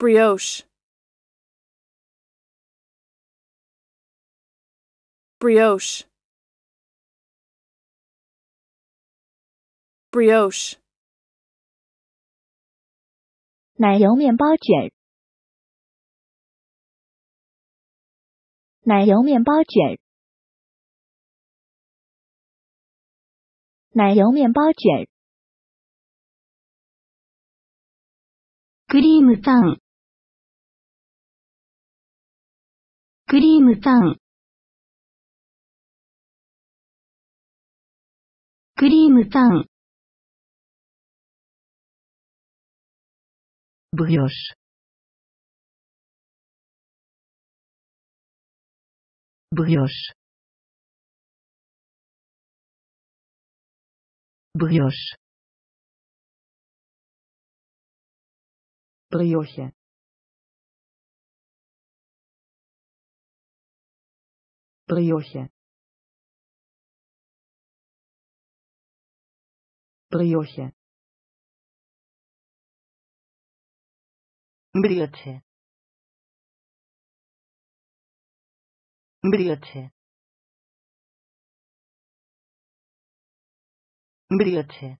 brioche brioche brioche 奶油面包卷，奶油面包卷，奶油面包卷。クリームパン、 クリームパンクリームパンブリオシブリオシブリオシブリオシ brioche, brioche. brioche. Brioche. Brioche